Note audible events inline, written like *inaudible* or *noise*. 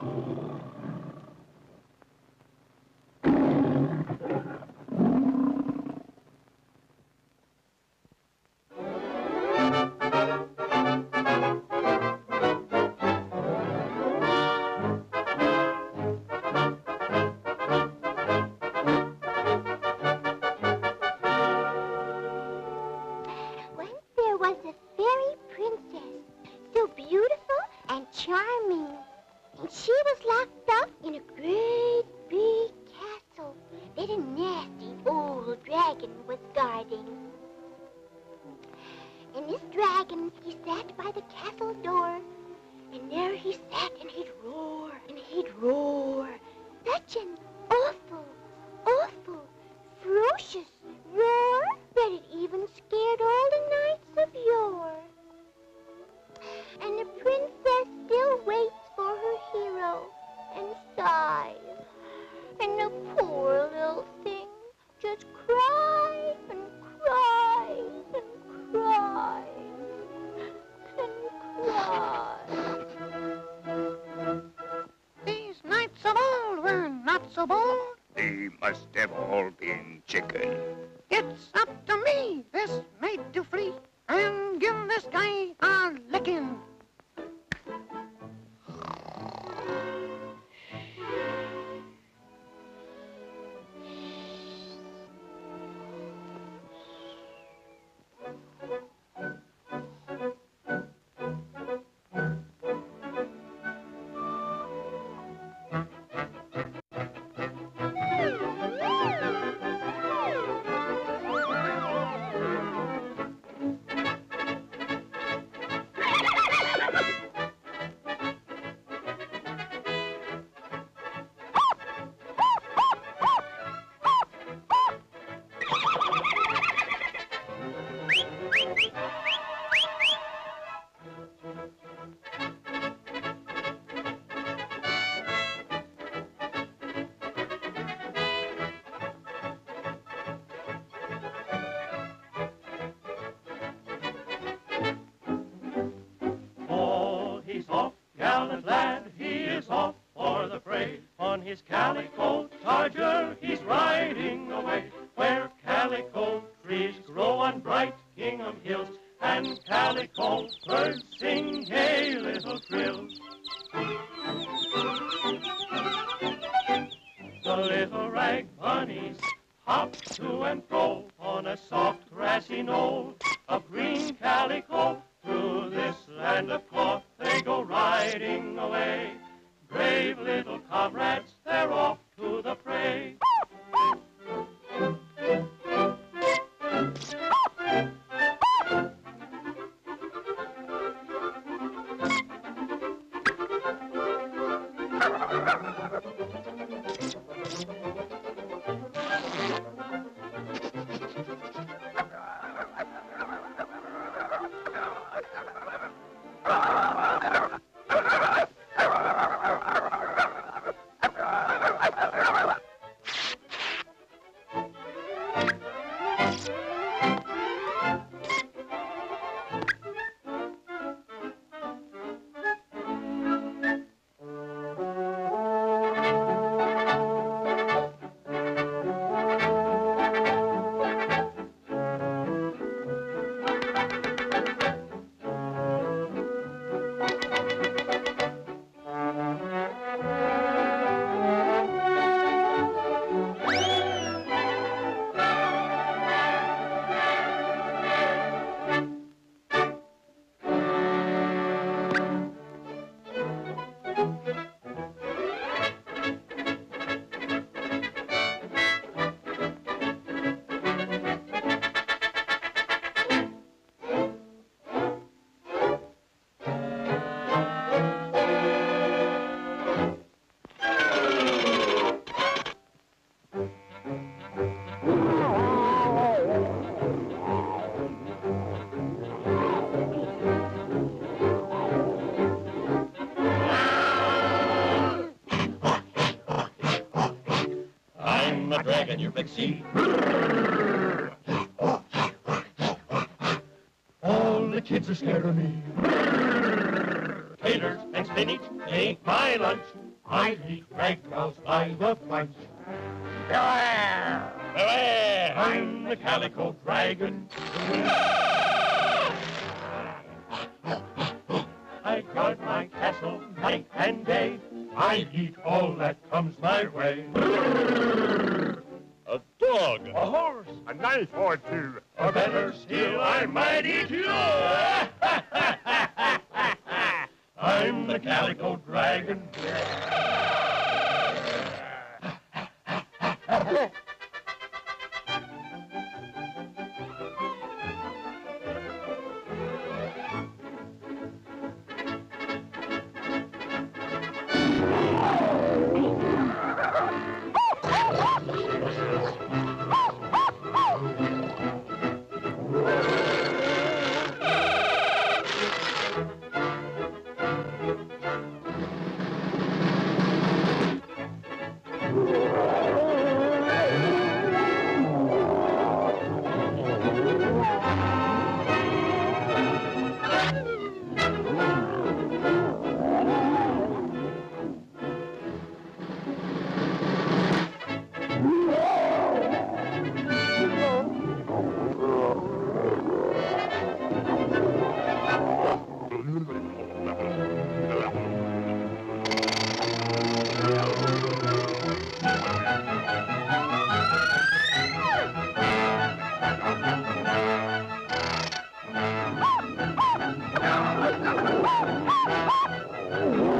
Once there was a fairy princess, so beautiful and charming. And she was locked up in a great big castle that a nasty old dragon was guarding. And this dragon, he sat by the castle door, and there he sat and he'd They must have all been chicken. Birds sing gay little trills. The little rag bunnies hop to and fro on a soft grassy knoll of green calico. Through this land of cloth they go riding away. Brave little comrades, I'm a you're big. All the kids are scared of me. And and spinach ain't my lunch. I eat ragdolls by the bunch. Beware! Beware! I'm the Calico Dragon. I guard my castle night and day. I eat all that comes my way. A knife or two! or better still, I might eat you. *laughs* I'm the Calico Dragon. Woo!